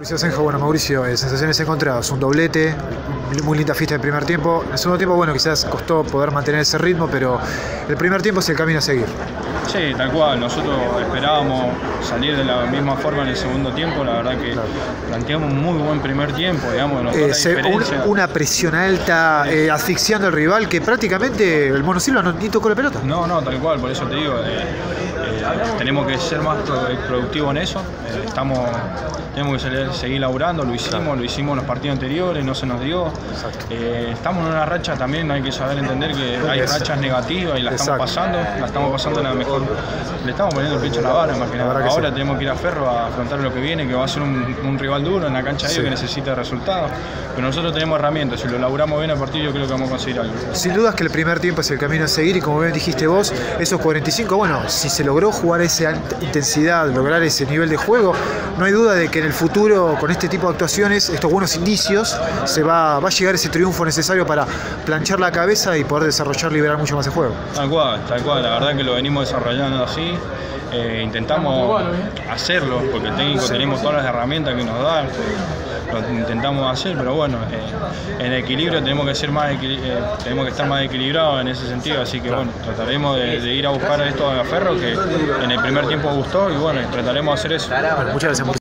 Mauricio Senjo, bueno Mauricio, eh, sensaciones encontradas, un doblete, muy linda fiesta del primer tiempo. En el segundo tiempo, bueno, quizás costó poder mantener ese ritmo, pero el primer tiempo es el camino a seguir. Sí, tal cual. Nosotros esperábamos salir de la misma forma en el segundo tiempo. La verdad que planteamos un muy buen primer tiempo, digamos. Eh, una presión alta, eh, asfixiando al rival, que prácticamente el Mono Silva no, ni tocó la pelota. No, no, tal cual. Por eso te digo, tenemos que ser más productivos en eso. estamos tenemos que seguir laburando, lo hicimos, lo hicimos en los partidos anteriores, no se nos dio. Eh, estamos en una racha también, hay que saber entender que hay rachas negativas y la estamos pasando, la estamos pasando en la mejor. Le estamos poniendo el pecho a la vara, más que nada. Ahora tenemos que ir a Ferro a afrontar lo que viene, que va a ser un, rival duro en la cancha de ellos que necesita resultados. Pero nosotros tenemos herramientas, si lo laburamos bien a partido, yo creo que vamos a conseguir algo. Sin dudas que el primer tiempo es el camino a seguir y como bien dijiste vos, esos 45, bueno, si se logró jugar esa intensidad, lograr ese nivel de juego, no hay duda de que en el futuro, con este tipo de actuaciones, estos buenos indicios, se va, va a llegar ese triunfo necesario para planchar la cabeza y poder desarrollar, liberar mucho más el juego. Tal cual, tal cual, la verdad que lo venimos desarrollando así. Eh, intentamos hacerlo, porque el técnico tenemos todas las herramientas que nos da, lo intentamos hacer, pero bueno, eh, en equilibrio tenemos que ser más eh, tenemos que estar más equilibrados en ese sentido, así que bueno, trataremos de, ir a buscar esto a Ferro, que en el primer tiempo gustó y bueno, trataremos de hacer eso. muchas gracias.